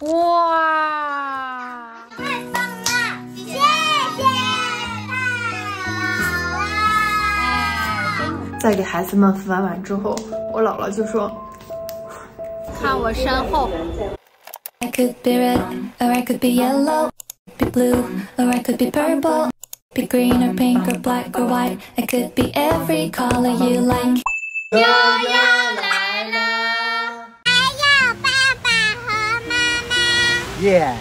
哇！太棒了，谢谢在给孩子们孵完碗之后，我姥姥就说：“看我身后。” I could be red, or I could be yellow, be blue, or I could be purple, be green or pink or black or white. I could be every color you like. 妈。耶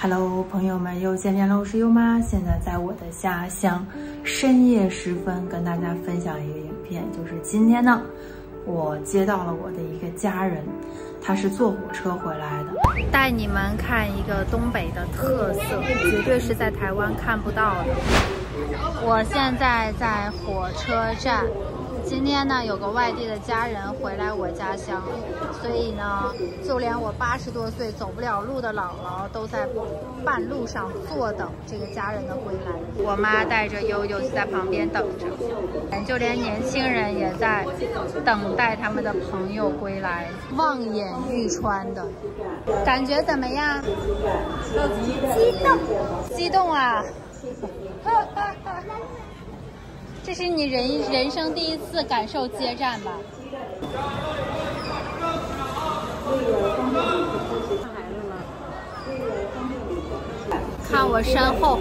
！Hello，朋友们又见面了，我是优妈。现在在我的家乡，深夜时分跟大家分享一个影片，就是今天呢，我接到了我的一个家人。他是坐火车回来的，带你们看一个东北的特色，绝对是在台湾看不到的。我现在在火车站。今天呢，有个外地的家人回来我家乡，所以呢，就连我八十多岁走不了路的姥姥都在半路上坐等这个家人的归来。我妈带着悠悠就在旁边等着，就连年轻人也在等待他们的朋友归来，望眼欲穿的感觉怎么样？激动，激动啊！这是你人人生第一次感受接站吧？看我身后，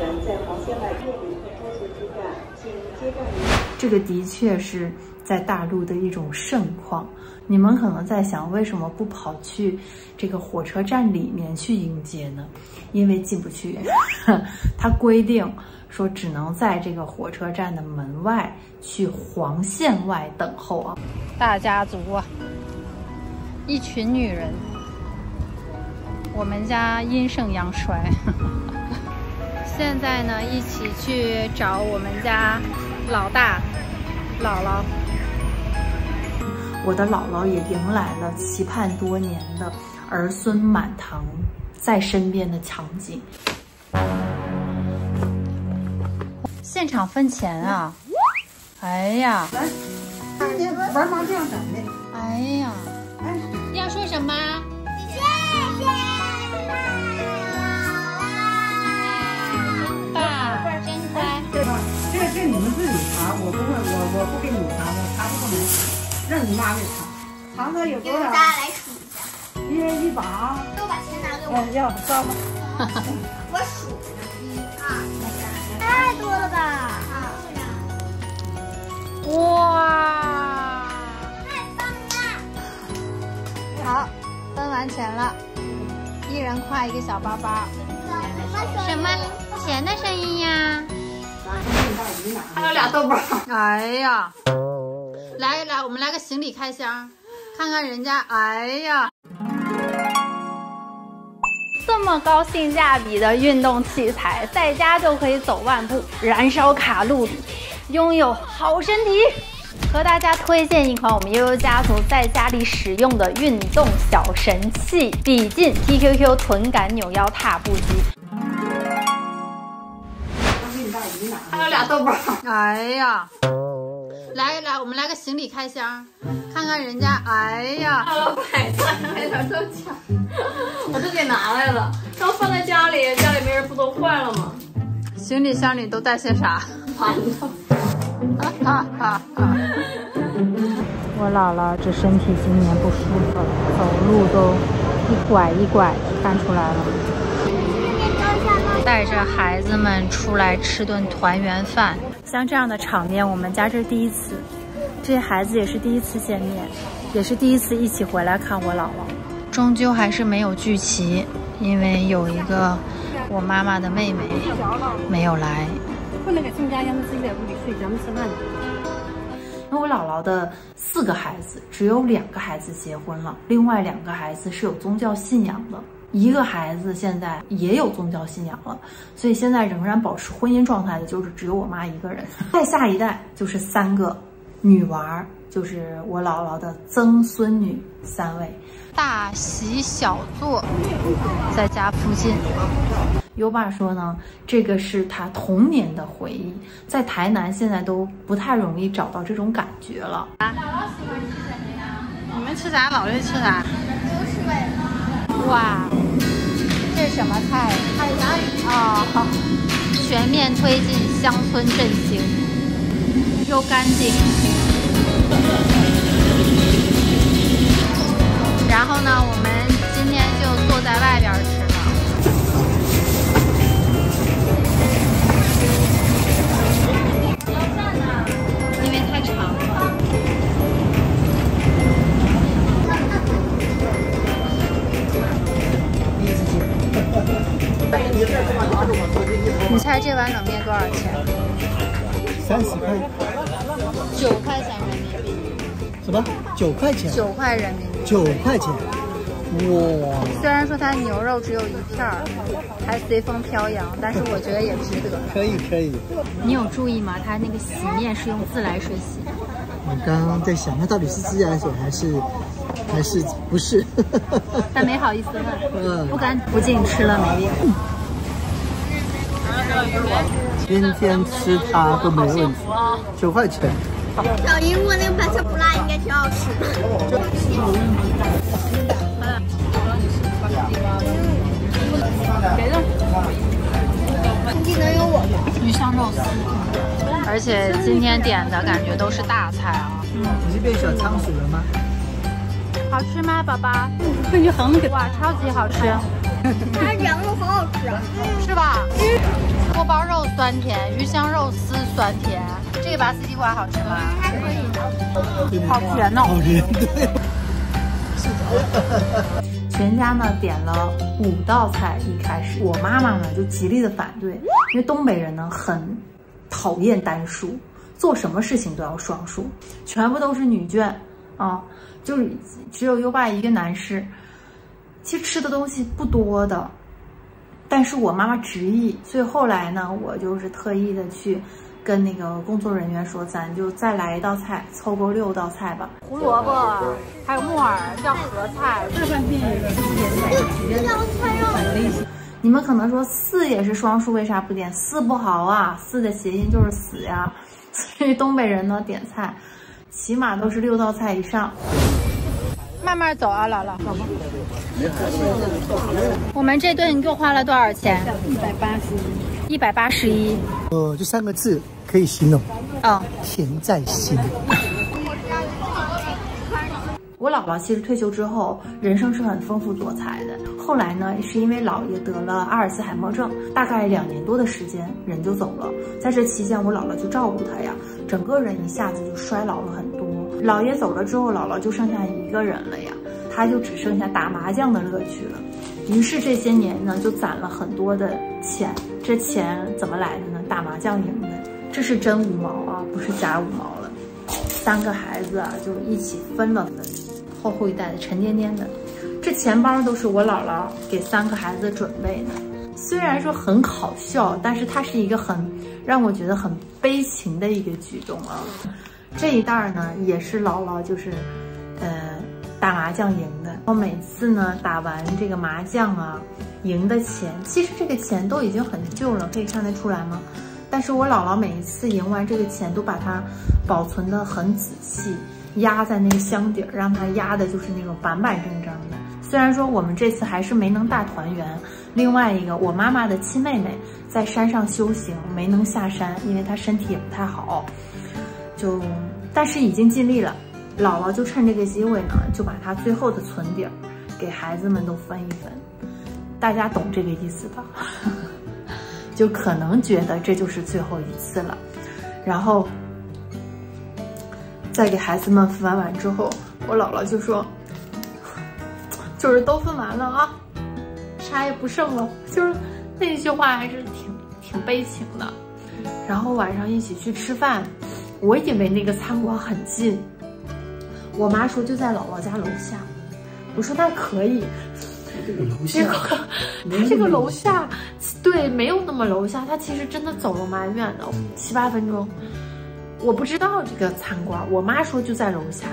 这个的确是在大陆的一种盛况。你们可能在想，为什么不跑去这个火车站里面去迎接呢？因为进不去，它规定说只能在这个火车站的门外去黄线外等候啊。大家族啊，一群女人，我们家阴盛阳衰。现在呢，一起去找我们家老大姥姥。我的姥姥也迎来了期盼多年的儿孙满堂在身边的场景。现场分钱啊！哎呀，来，玩麻将整的。哎呀，哎，要说什么？谢谢爸，真乖。这个是你们自己查，我不会，我我不给你们查，我查不过来。让你妈给查，查的有多少？大家来数一下。一人一把。都把钱拿给我。要糟了。我数。一二哇！太棒了！好，分完钱了，一人挎一个小包包。什么钱的声音呀？还有俩豆包。哎呀！来来，我们来个行李开箱，看看人家。哎呀，这么高性价比的运动器材，在家就可以走万步，燃烧卡路里，拥有好身体。和大家推荐一款我们悠悠家族在家里使用的运动小神器——比劲 TQQ 臀感扭腰踏步机。还有俩豆包。哎呀。来来，我们来个行李开箱，看看人家。哎呀，老板，还点这么巧，我都给拿来了，要放在家里，家里没人不都坏了吗？行李箱里都带些啥？我姥姥这身体今年不舒服了，走路都一拐一拐的，看出来了。带着孩子们出来吃顿团圆饭。像这样的场面，我们家这是第一次，这些孩子也是第一次见面，也是第一次一起回来看我姥姥。终究还是没有聚齐，因为有一个我妈妈的妹妹没有来。不能给自家让他自己在屋里睡，咱们吃饭。因为我姥姥的四个孩子，只有两个孩子结婚了，另外两个孩子是有宗教信仰的。一个孩子现在也有宗教信仰了，所以现在仍然保持婚姻状态的就是只有我妈一个人。再下一代就是三个女娃，就是我姥姥的曾孙女三位。大喜小坐，在家附近。优爸说呢，这个是他童年的回忆，在台南现在都不太容易找到这种感觉了。姥姥喜欢吃什么呀？你们吃啥？姥姥吃啥？哇，这是。什么菜？海南鱼。哦，全面推进乡村振兴，又干净。然后呢，我们今天就坐在外边吃 你猜这碗冷面多少钱？三十块，九块钱人民币。什么？九块钱？九块人民币。九块钱？哇！虽然说它牛肉只有一片儿，还随风飘扬，但是我觉得也值得。可以可以。你有注意吗？它那个洗面是用自来水洗的。我刚刚在想，那到底是自来水还是还是不是？但没好意思问，嗯，不干不净吃了没病。天天吃它都没问题，九块钱。小姨，如果那个白菜不辣，应该挺好吃的。别的，技能有我鱼香肉丝，而且今天点的感觉都是大菜啊。嗯，你是变小仓鼠了吗？好吃吗，宝宝？感觉很哇，超级好吃。它羊肉好好吃啊，是吧？锅包肉酸甜，鱼香肉丝酸甜。这个拔丝地瓜好吃吗？还可以。好甜哦。好甜，对。全家呢点了五道菜，一开始我妈妈呢就极力的反对，因为东北人呢很讨厌单数，做什么事情都要双数，全部都是女眷啊，就是只有优爸一个男士，其实吃的东西不多的，但是我妈妈执意，所以后来呢，我就是特意的去。跟那个工作人员说，咱就再来一道菜，凑够六道菜吧。胡萝卜，还有木耳，叫合菜。这饭店有四点菜，菜肉。你们可能说四也是双数，为啥不点？四不好啊，四的谐音就是死呀。所以东北人呢点菜，起码都是六道菜以上。慢慢走啊，姥姥。走吧。我们这顿又花了多少钱？一百八十一。一百八十一。呃，就三个字可以形容。哦，甜在心。我姥姥其实退休之后，人生是很丰富多彩的。后来呢，是因为姥爷得了阿尔茨海默症，大概两年多的时间，人就走了。在这期间，我姥姥就照顾他呀，整个人一下子就衰老了很多。姥爷走了之后，姥姥就剩下一个人了呀，他就只剩下打麻将的乐趣了。于是这些年呢，就攒了很多的钱。这钱怎么来的呢？打麻将赢的。这是真五毛啊，不是假五毛了。三个孩子啊，就一起分了分。厚厚一袋的，沉甸甸的。这钱包都是我姥姥给三个孩子准备的。虽然说很搞笑，但是它是一个很让我觉得很悲情的一个举动啊。这一袋呢，也是姥姥就是，呃，打麻将赢的。我每次呢打完这个麻将啊，赢的钱，其实这个钱都已经很旧了，可以看得出来吗？但是我姥姥每一次赢完这个钱，都把它保存的很仔细，压在那个箱底儿，让它压的就是那种板板正正的。虽然说我们这次还是没能大团圆，另外一个我妈妈的亲妹妹在山上修行，没能下山，因为她身体也不太好。就，但是已经尽力了，姥姥就趁这个机会呢，就把她最后的存底儿给孩子们都分一分，大家懂这个意思吧？就可能觉得这就是最后一次了，然后，在给孩子们分完之后，我姥姥就说，就是都分完了啊，啥也不剩了，就是那句话还是挺挺悲情的。然后晚上一起去吃饭。我以为那个餐馆很近，我妈说就在姥姥家楼下。我说那可以。结果他这个楼下，对，没有那么楼下，他其实真的走了蛮远的，七八分钟。我不知道这个餐馆，我妈说就在楼下，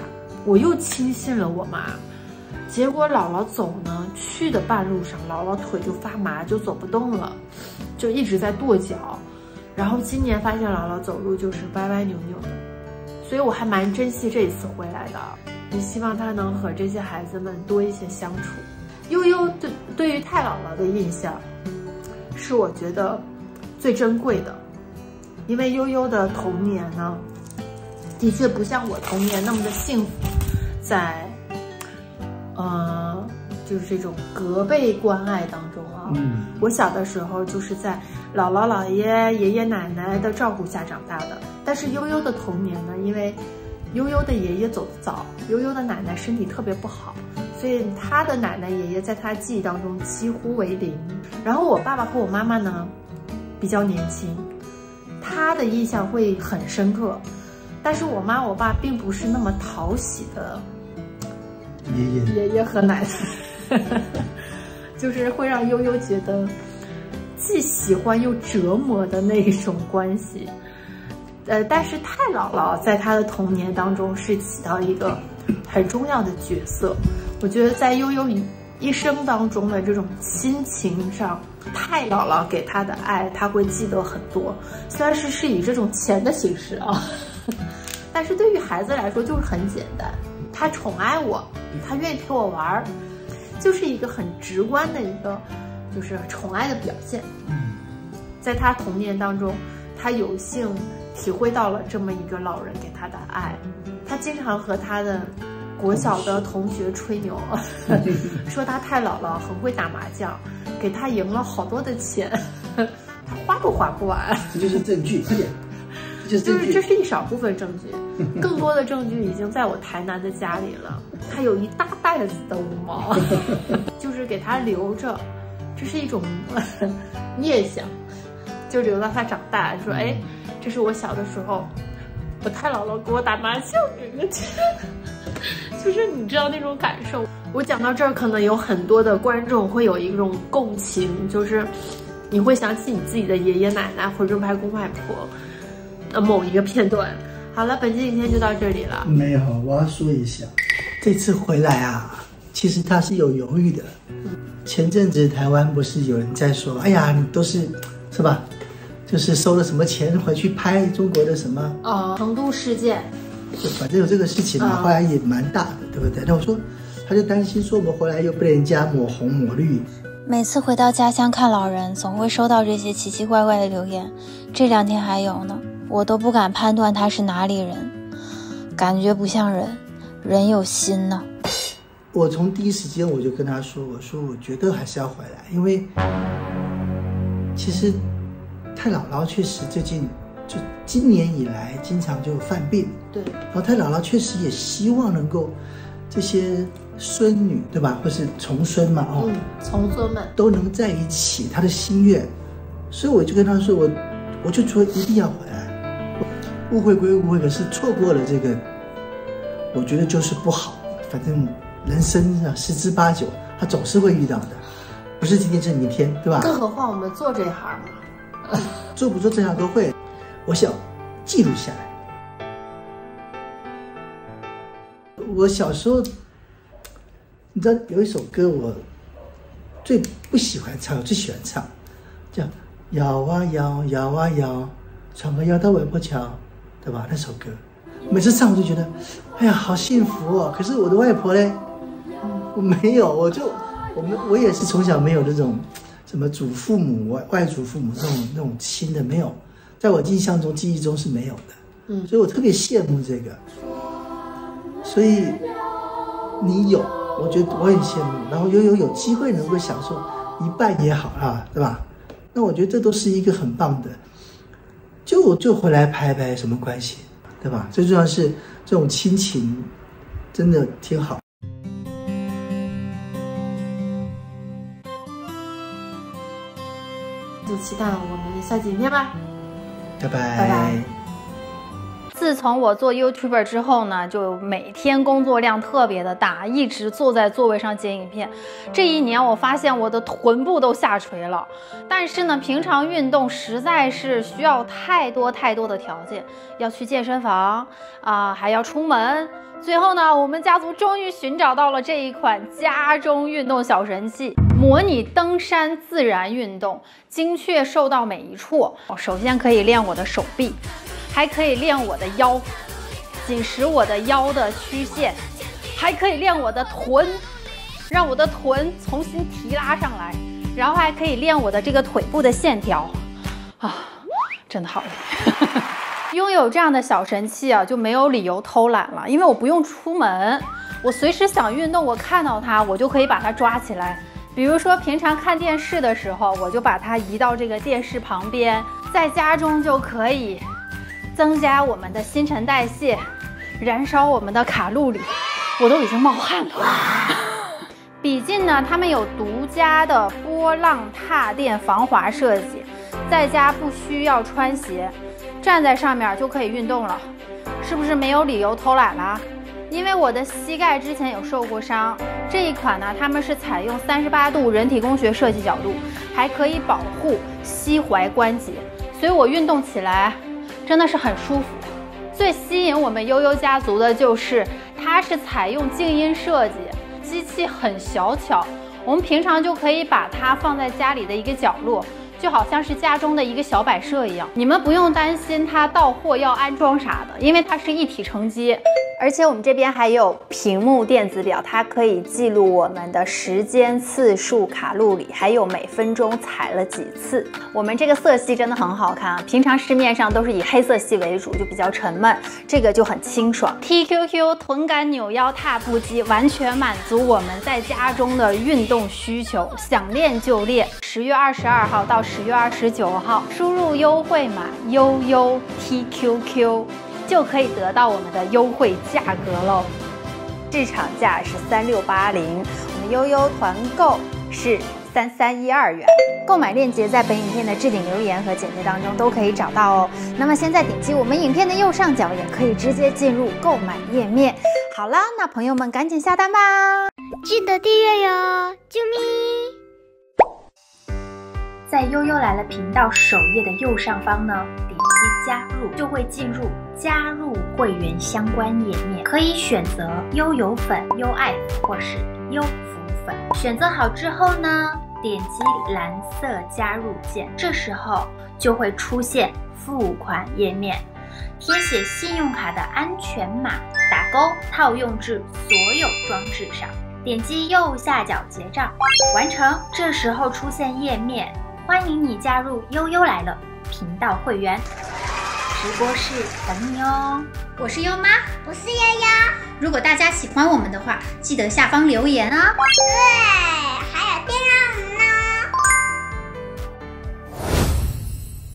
我又轻信了我妈。结果姥姥走呢，去的半路上，姥姥腿就发麻，就走不动了，就一直在跺脚。然后今年发现姥姥走路就是歪歪扭扭的，所以我还蛮珍惜这一次回来的，也希望她能和这些孩子们多一些相处。悠悠对对于太姥姥的印象，是我觉得最珍贵的，因为悠悠的童年呢，的确不像我童年那么的幸福，在，呃，就是这种隔辈关爱当中啊。嗯，我小的时候就是在姥姥姥爷、爷爷奶奶的照顾下长大的，但是悠悠的童年呢，因为悠悠的爷爷走得早，悠悠的奶奶身体特别不好。所以他的奶奶爷爷在他记忆当中几乎为零，然后我爸爸和我妈妈呢比较年轻，他的印象会很深刻，但是我妈我爸并不是那么讨喜的爷爷爷爷和奶奶，就是会让悠悠觉得既喜欢又折磨的那一种关系。呃，但是太姥姥在他的童年当中是起到一个很重要的角色。我觉得在悠悠一一生当中的这种亲情上，太姥姥给他的爱，他会记得很多。虽然是是以这种钱的形式啊，但是对于孩子来说就是很简单。他宠爱我，他愿意陪我玩儿，就是一个很直观的一个，就是宠爱的表现。在他童年当中，他有幸体会到了这么一个老人给他的爱。他经常和他的。国小的同学吹牛，说他太姥姥很会打麻将，给他赢了好多的钱，他花都花不完。这就是证据，快点，这就是这是一少部分证据，更多的证据已经在我台南的家里了。他有一大袋子的五毛，就是给他留着，这是一种 念想，就留到他长大。说哎，这是我小的时候，我太姥姥给我打麻将赢的钱。就是你知道那种感受。我讲到这儿，可能有很多的观众会有一种共情，就是你会想起你自己的爷爷奶奶或者外公外婆的某一个片段。好了，本期影片就到这里了。没有，我要说一下，这次回来啊，其实他是有犹豫的。前阵子台湾不是有人在说，哎呀，你都是是吧？就是收了什么钱回去拍中国的什么？哦，成都事件。反正有这个事情嘛，后来也蛮大的，对不对？那我说，他就担心说我们回来又被人家抹红抹绿。每次回到家乡看老人，总会收到这些奇奇怪怪的留言。这两天还有呢，我都不敢判断他是哪里人，感觉不像人，人有心呢。我从第一时间我就跟他说，我说我觉得还是要回来，因为其实太姥姥确实最近。就今年以来，经常就犯病。对，然后太姥姥确实也希望能够这些孙女，对吧，或是重孙嘛，哦，重孙们都能在一起，他的心愿。所以我就跟他说，我我就说一定要回来。误会归误会，可是错过了这个，我觉得就是不好。反正人生啊，十之八九，他总是会遇到的，不是今天就是明天，对吧？更何况我们做这行嘛，做不做这行都会。我想记录下来。我小时候，你知道有一首歌我最不喜欢唱，我最喜欢唱，叫“摇啊摇，摇啊摇，船儿摇到外婆桥”，对吧？那首歌，每次唱我就觉得，哎呀，好幸福哦。可是我的外婆嘞，我没有，我就我们我也是从小没有那种什么祖父母、外外祖父母那种那种亲的，没有。在我印象中、记忆中是没有的，嗯，所以我特别羡慕这个。所以你有，我觉得我很羡慕。然后悠悠有机会能够享受一半也好啊，对吧？那我觉得这都是一个很棒的。就就回来拍拍，什么关系，对吧？最重要是这种亲情，真的挺好。就期待我们下期见吧。拜拜。自从我做 YouTuber 之后呢，就每天工作量特别的大，一直坐在座位上剪影片。这一年我发现我的臀部都下垂了，但是呢，平常运动实在是需要太多太多的条件，要去健身房啊，还要出门。最后呢，我们家族终于寻找到了这一款家中运动小神器。模拟登山自然运动，精确瘦到每一处。首先可以练我的手臂，还可以练我的腰，紧实我的腰的曲线，还可以练我的臀。让我的臀重新提拉上来，然后还可以练我的这个腿部的线条，啊，真的好累。拥有这样的小神器啊，就没有理由偷懒了，因为我不用出门，我随时想运动，我看到它，我就可以把它抓起来。比如说平常看电视的时候，我就把它移到这个电视旁边，在家中就可以增加我们的新陈代谢，燃烧我们的卡路里。我都已经冒汗了。比劲呢，他们有独家的波浪踏垫防滑设计，在家不需要穿鞋，站在上面就可以运动了，是不是没有理由偷懒了？因为我的膝盖之前有受过伤，这一款呢，他们是采用三十八度人体工学设计角度，还可以保护膝踝关节，所以我运动起来真的是很舒服。最吸引我们悠悠家族的就是它是采用静音设计，机器很小巧，我们平常就可以把它放在家里的一个角落。就好像是家中的一个小摆设一样，你们不用担心它到货要安装啥的，因为它是一体成机。而且我们这边还有屏幕电子表，它可以记录我们的时间、次数、卡路里，还有每分钟踩了几次。我们这个色系真的很好看啊！平常市面上都是以黑色系为主，就比较沉闷，这个就很清爽。TQQ 臀感扭腰踏步机完全满足我们在家中的运动需求，想练就练。十月二十二号到。十月二十九号，输入优惠码悠悠 TQQ，就可以得到我们的优惠价格喽。市场价是三六八零，我们悠悠团购是三三一二元。购买链接在本影片的置顶留言和简介当中都可以找到哦。那么现在点击我们影片的右上角，也可以直接进入购买页面。好啦，那朋友们赶紧下单吧，记得订阅哟，啾咪。在悠悠来了频道首页的右上方呢，加入就会进入加入会员相关页面，可以选择悠游粉、优爱或是优福粉。选择好之后呢，点击蓝色加入键，这时候就会出现付款页面，填写信用卡的安全码，打勾套用至所有装置上，点击右下角结账，完成。这时候出现页面。欢迎你加入悠悠来了频道会员，直播室等你哦。我是优妈，我是悠悠。如果大家喜欢我们的话，记得下方留言哦。对。